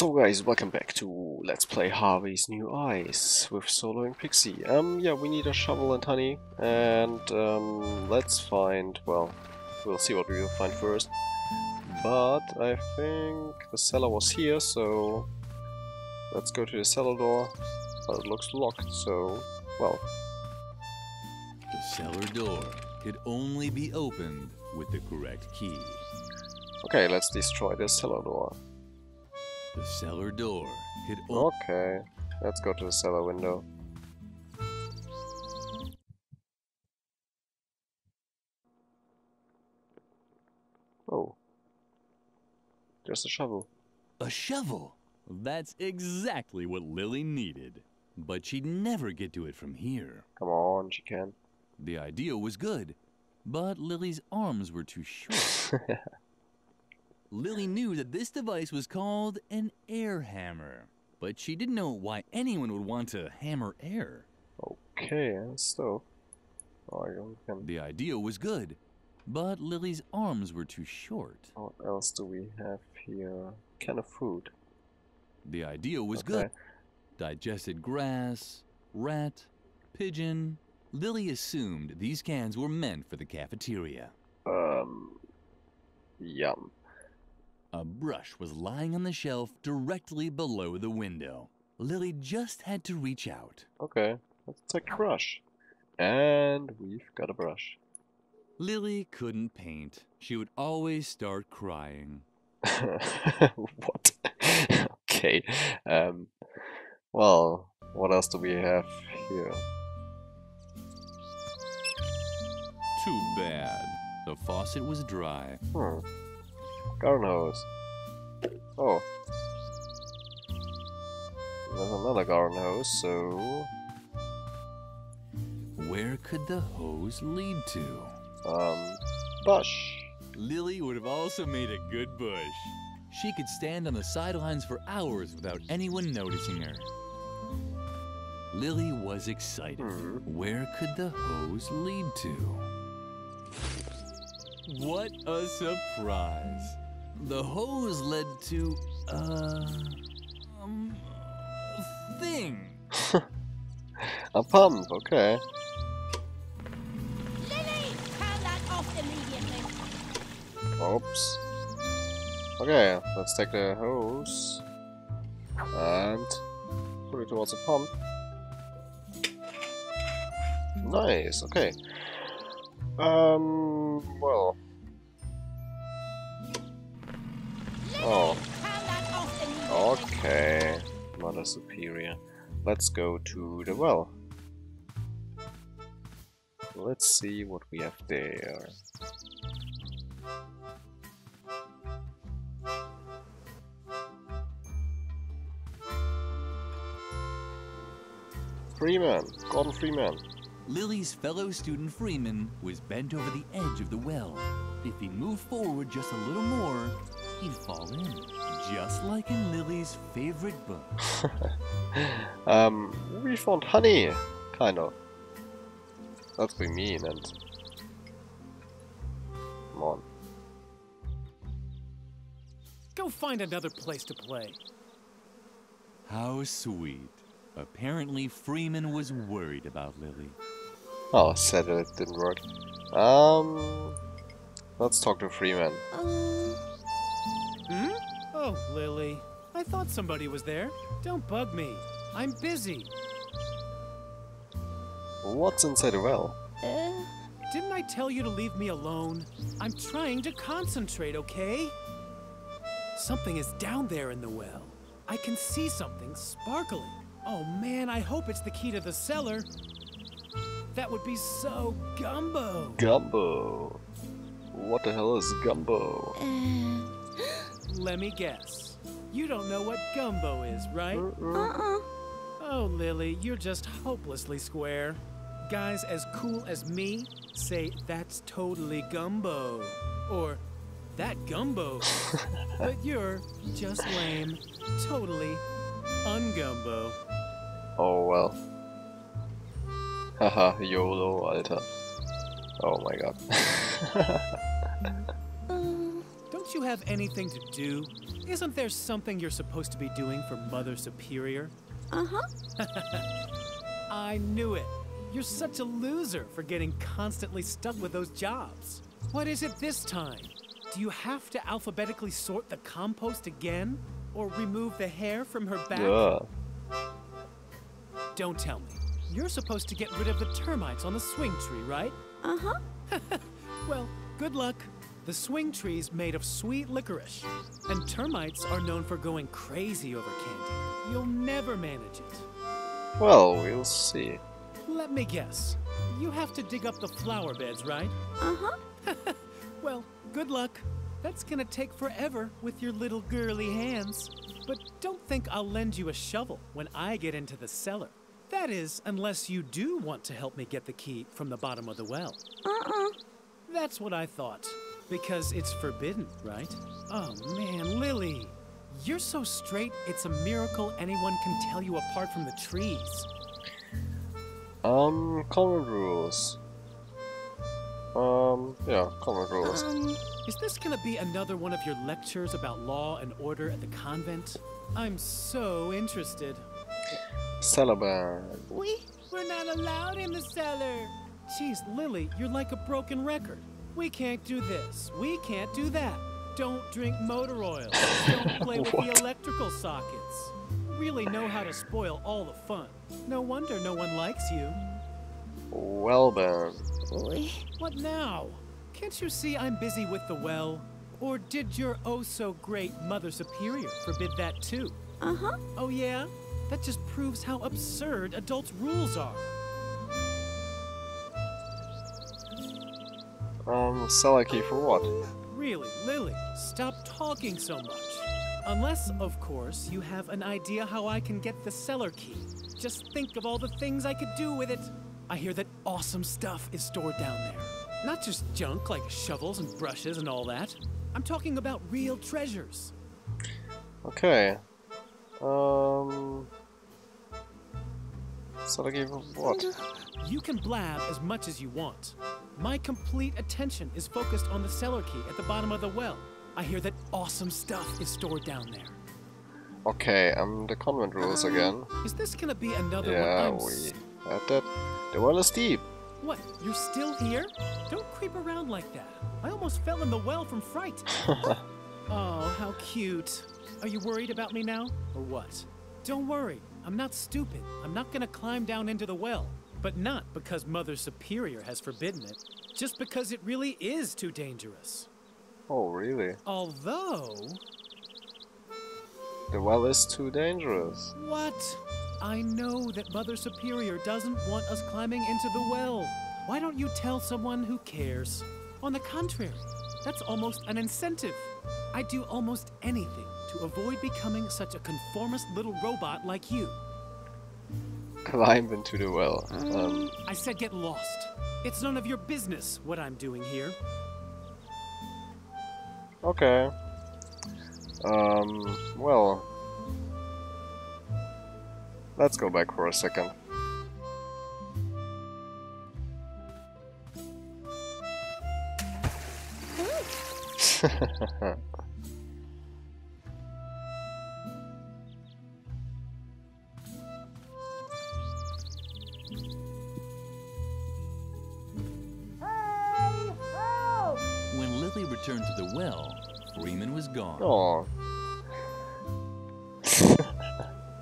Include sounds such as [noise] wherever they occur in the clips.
So guys, welcome back to Let's Play Harvey's New Eyes with Solo and Pixie. Um, yeah, we need a shovel and honey, and um, let's find, well, we'll see what we will find first. But I think the cellar was here, so let's go to the cellar door. But it looks locked, so, well. The cellar door could only be opened with the correct key. Okay, let's destroy the cellar door. The cellar door Okay, let's go to the cellar window. Oh. Just a shovel. a shovel. That's exactly what Lilli needed. But she'd never get to it from here. Come on, she can. The idea was good, but Lilli's arms were too short. [laughs] Lilli knew that this device was called an air hammer, but she didn't know why anyone would want to hammer air. okay, so. Oh, can. The idea was good, but Lilli's arms were too short. What else do we have here? Can of food. The idea was okay. good. Digested grass, rat, pigeon. Lilli assumed these cans were meant for the cafeteria. Um. Yum. A brush was lying on the shelf directly below the window. Lilli just had to reach out. Okay, let's take a brush. And we've got a brush. Lilli couldn't paint. She would always start crying. [laughs] what? [laughs] okay. Um. Well, what else do we have here? Too bad. The faucet was dry. Hmm. Garden hose. Oh. There's another garden hose, so... Where could the hose lead to? Um... Bush! Lilli would have also made a good bush. She could stand on the sidelines for hours without anyone noticing her. Lilli was excited. Hmm. Where could the hose lead to? What a surprise! The hose led to uh, um, a thing. [laughs] A pump, okay. Lilli, turn that off immediately. Oops. Okay, let's take the hose and put it towards the pump. Nice, okay. Um, well. Superior. Let's go to the well. Let's see what we have there. Freeman! Gordon Freeman! Lilli's fellow student Freeman was bent over the edge of the well. If he moved forward just a little more, he'd fall in, just like in Lilli's favorite book. [laughs] um, we found honey, kind of. Let's be mean and... Come on. Go find another place to play. How sweet. Apparently, Freeman was worried about Lilli. Oh, sad that it didn't work. Um, let's talk to Freeman. Um? Oh, Lilli. I thought somebody was there. Don't bug me. I'm busy. What's inside the well? uh, Didn't I tell you to leave me alone? I'm trying to concentrate, okay? Something is down there in the well. I can see something sparkling. Oh man, I hope it's the key to the cellar. That would be so gumbo. Gumbo. What the hell is gumbo? uh, Let me guess. You don't know what gumbo is, right? uh-uh. Oh, Lilli, you're just hopelessly square. Guys as cool as me say that's totally gumbo. Or that gumbo. [laughs] but you're just lame. Totally ungumbo. Oh well. Haha, [laughs] YOLO, Alter. Oh my god. [laughs] Don't don't you have anything to do? Isn't there something you're supposed to be doing for Mother Superior? Uh-huh. [laughs] I knew it. You're such a loser for getting constantly stuck with those jobs. What is it this time? Do you have to alphabetically sort the compost again? Or remove the hair from her back? Yeah. Don't tell me. You're supposed to get rid of the termites on the swing tree, right? Uh-huh. [laughs] Well, good luck. The swing tree's made of sweet licorice, and termites are known for going crazy over candy. You'll never manage it. Well, we'll see. Let me guess. You have to dig up the flower beds, right? Uh-huh. [laughs] Well, good luck. That's gonna take forever with your little girly hands. But don't think I'll lend you a shovel when I get into the cellar. That is, unless you do want to help me get the key from the bottom of the well. Uh-uh. That's what I thought. Because it's forbidden, right? Oh man, Lilli. You're so straight, it's a miracle anyone can tell you apart from the trees. Um, common rules. Um, yeah, common rules. Um, Is this gonna be another one of your lectures about law and order at the convent? I'm so interested. Celeban. we... We're not allowed in the cellar. Jeez, Lilli, you're like a broken record. We can't do this. We can't do that. Don't drink motor oil. Don't [laughs] play with the electrical sockets. Really know how to spoil all the fun. No wonder no one likes you. Well then. What now? Can't you see I'm busy with the well? Or did your oh so great Mother Superior forbid that too? Uh-huh. Oh yeah? That just proves how absurd adults' rules are. Um, cellar key for what? Really, Lilli, stop talking so much. Unless, of course, you have an idea how I can get the cellar key. Just think of all the things I could do with it. I hear that awesome stuff is stored down there. Not just junk like shovels and brushes and all that. I'm talking about real treasures. Okay. Um. Cellar key for what? You can blab as much as you want. My complete attention is focused on the cellar key at the bottom of the well. I hear that awesome stuff is stored down there. Okay, um, the convent rules again. Is this gonna be another Yeah, one? I'm we had that. The well is deep. What? You're still here? Don't creep around like that. I almost fell in the well from fright. [laughs] oh, how cute. Are you worried about me now, or what? Don't worry. I'm not stupid. I'm not gonna climb down into the well. But not because Mother Superior has forbidden it. Just because it really is too dangerous. Oh, really? Although. The well is too dangerous. What? I know that Mother Superior doesn't want us climbing into the well. Why don't you tell someone who cares? On the contrary, that's almost an incentive. I'd do almost anything to avoid becoming such a conformist little robot like you. Climb into the well. Um, I said get lost. It's none of your business what I'm doing here. okay. Um, well. Let's go back for a second. [laughs] returned to the well, Freeman was gone. Oh. [laughs]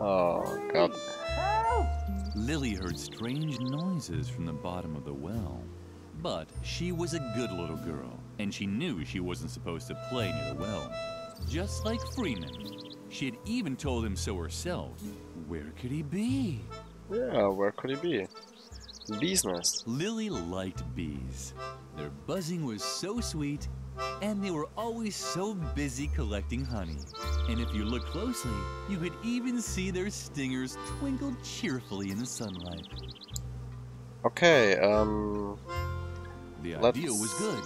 oh, God. Lilli heard strange noises from the bottom of the well. But she was a good little girl, and she knew she wasn't supposed to play near the well. Just like Freeman. She had even told him so herself. Where could he be? Yeah, where could he be? Bee's nest. Lilli liked bees. Their buzzing was so sweet, and they were always so busy collecting honey. And if you looked closely, you could even see their stingers twinkle cheerfully in the sunlight. Okay, um... The Let's- idea was good,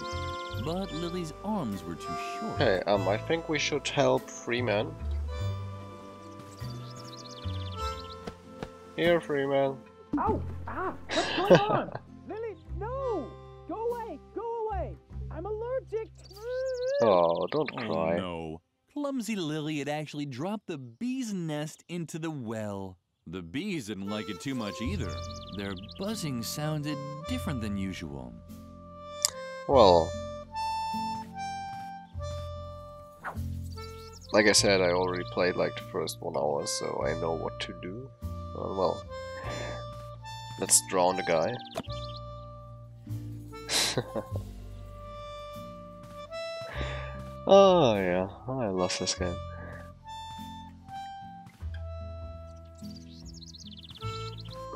but Lilli's arms were too short. Okay, um, I think we should help Freeman. Here, Freeman. Ow! Ah! What's [laughs] going on? Lilli, no! Go away! Go away! I'm allergic! To Oh, don't Oh cry. no. Clumsy Lilli had actually dropped the bee's nest into the well. The bees didn't like it too much either. Their buzzing sounded different than usual. Well, like I said, I already played like the first one hour, so I know what to do. Uh, well, let's drown the guy. oh yeah, I love this game.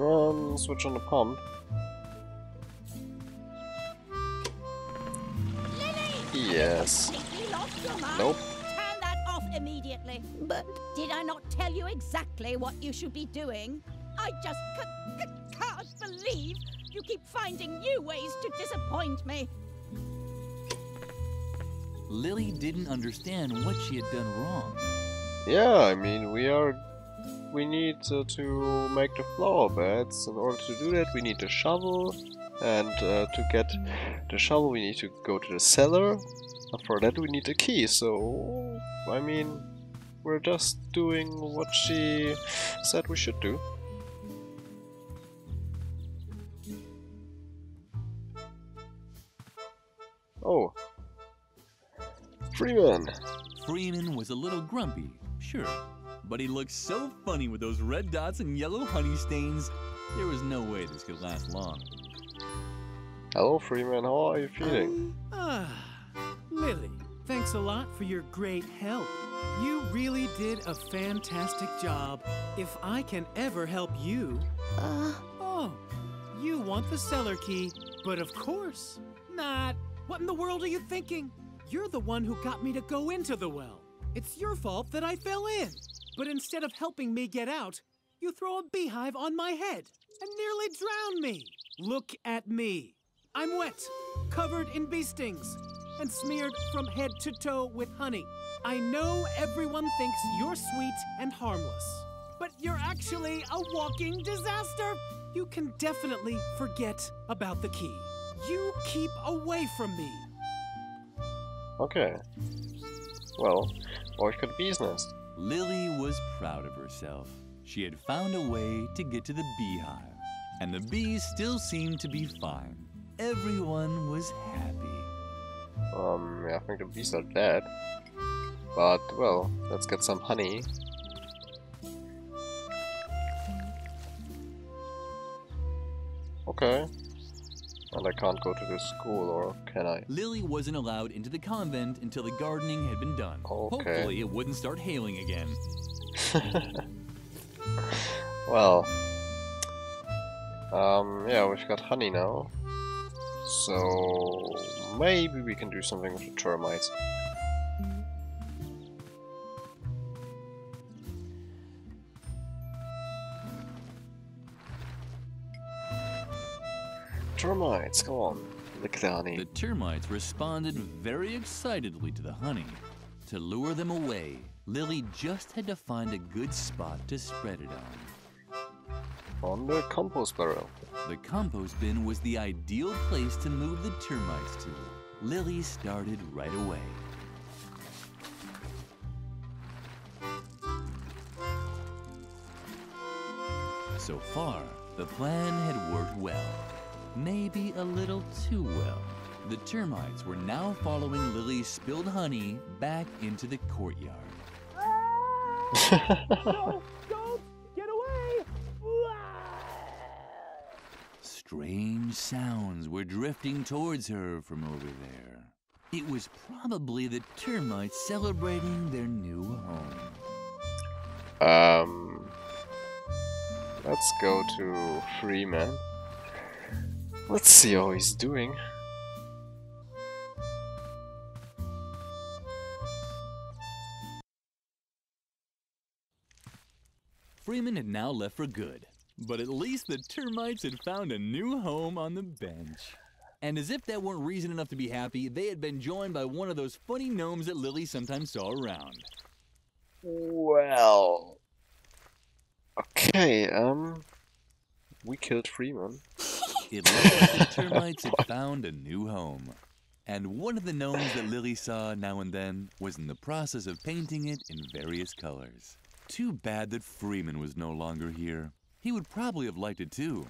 Um, switch on the pump. Yes. Completely lost your mind? Nope. Turn that off immediately. But did I not tell you exactly what you should be doing? I just c- c- can't believe you keep finding new ways to disappoint me. Lilli didn't understand what she had done wrong. Yeah, I mean, we are. We need uh, to make the flower beds. In order to do that, we need a shovel. And uh, to get the shovel, we need to go to the cellar. And for that, we need a key. So, I mean, we're just doing what she said we should do. Oh. Freeman! Freeman was a little grumpy, sure, but he looked so funny with those red dots and yellow honey stains. There was no way this could last long. Hello, Freeman. How are you feeling? Ah, Lilli, thanks a lot for your great help. You really did a fantastic job. If I can ever help you. Uh, Oh, you want the cellar key, but of course not. What in the world are you thinking? You're the one who got me to go into the well. It's your fault that I fell in. But instead of helping me get out, you throw a beehive on my head and nearly drown me. Look at me. I'm wet, covered in bee stings, and smeared from head to toe with honey. I know everyone thinks you're sweet and harmless, but you're actually a walking disaster. You can definitely forget about the key. You keep away from me. Okay. Well, or it could be his nest. Lilli was proud of herself. She had found a way to get to the beehive, and the bees still seemed to be fine. Everyone was happy. Um, yeah, I think the bees are dead. But, well, let's get some honey. Okay. And I can't go to the school, or can I? Lilli wasn't allowed into the convent until the gardening had been done. Okay. Hopefully, it wouldn't start hailing again. [laughs] well. Um, yeah, we've got honey now. So, maybe we can do something with the termites. Termites, come on. Lick the honey. The termites responded very excitedly to the honey. To lure them away, Lilli just had to find a good spot to spread it on. On the compost barrel. The compost bin was the ideal place to move the termites to. Lilli started right away. So far, the plan had worked well. Maybe a little too well. The termites were now following Lilli's spilled honey back into the courtyard. [laughs] Don't get away! Strange sounds were drifting towards her from over there. It was probably the termites celebrating their new home. Um, let's go to Freeman. Let's see how he's doing. Freeman had now left for good, but at least the termites had found a new home on the bench. And as if that weren't reason enough to be happy, they had been joined by one of those funny gnomes that Lilli sometimes saw around. Well, okay. Um, we killed Freeman. It looked like the [laughs] termites had found a new home. And one of the gnomes that Lilli saw now and then was in the process of painting it in various colors. Too bad that Freeman was no longer here. He would probably have liked it too.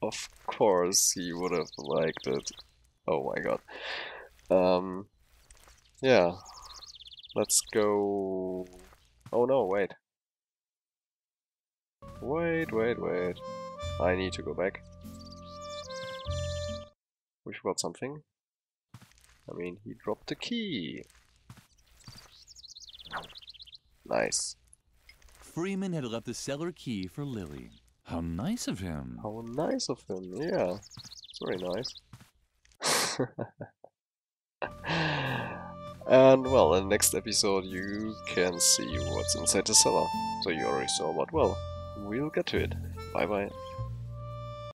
Of course he would have liked it. Oh my god. Um, yeah. Let's go... Oh no, wait. Wait, wait, wait. I need to go back. We forgot something. I mean, he dropped the key. Nice. Freeman had left the cellar key for Lilli. How nice of him. How nice of him, yeah. It's very nice. [laughs] and well, in the next episode you can see what's inside the cellar. So you already saw, but well, we'll get to it. Bye bye.